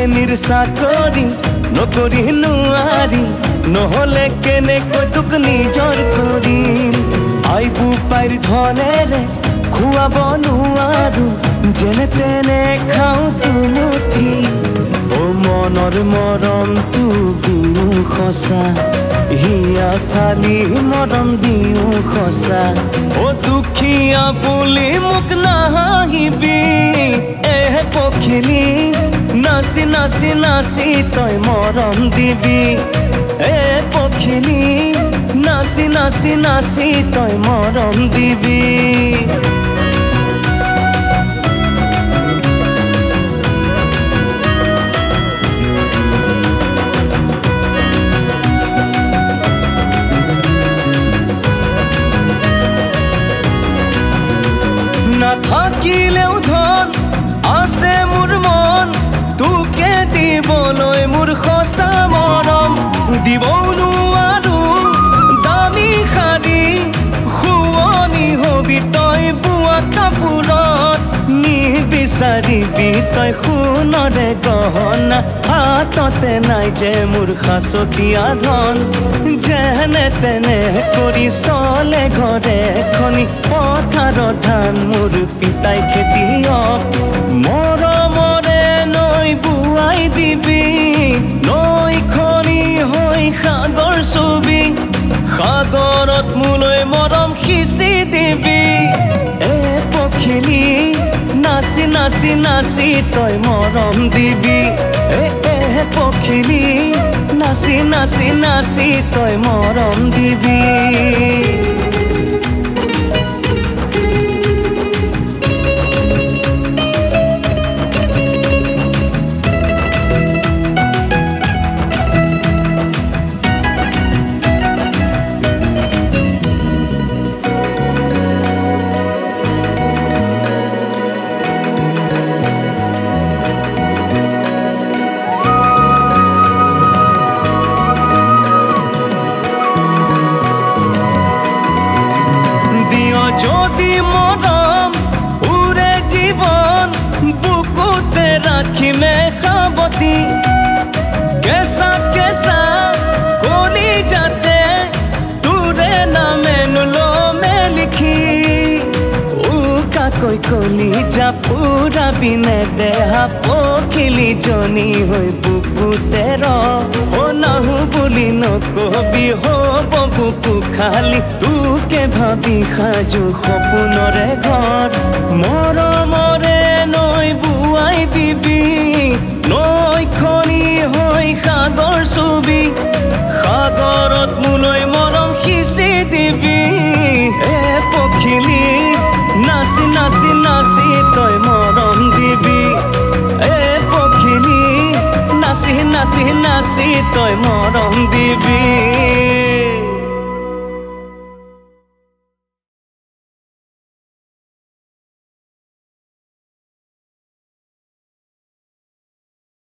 পতিৰ চাকৰি নকৰি নোৱাৰি নহলে কেনেকৈ তোক নিজৰ কৰিম আইবু পাইৰ ধনেৰে খুৱাব নোৱাৰো যেনে তেনে খাওঁ তুমুঠি অ মনৰ মৰমটো দিওঁ সঁচা হিয়া ফালি মৰম দিওঁ সঁচা অ দুখীয়া বুলি মোক নাহিবি এহে পখিলি নাচি নাচি নাচি তই মৰম দিবি। এ পখিলি নাচি নাচি নাচি তই মৰম দিবি। তই সোণৰে গহনা হাততে নাই যে মোৰ সাঁচতীয়া ধন। যেনে তেনে কৰি চলে ঘৰে খনি পথাৰত ধান মোৰ পিতাই খেতিয়ক মৰমৰে নৈ বোৱাই দিবি নৈ খনি হৈ সাগৰ ছবি সাগৰত মোলৈ মৰম সিঁচি দিবি। নাচি নাচি তই মৰম দিবি। এ পখিলি নাচি নাচি নাচি তই মৰম দিবি। शादी कैसा कैसा खोली जाते तूरे ना मैनू लो में लिखी का कोई कोली जा पूरा भी न दे हापो खिली जोनी हो बुकू तेरो ओ ना हूँ बोली नो को भी हो বুকু খালি তোকে ভাবি সাজু সপোনৰে ঘৰ মৰমৰ দিবি এ পখিলি, নাচি নাচি নাচি, তই মৰম দিবি। এ পখিলি, নাচি নাচি নাচি, তই মৰম দিবি।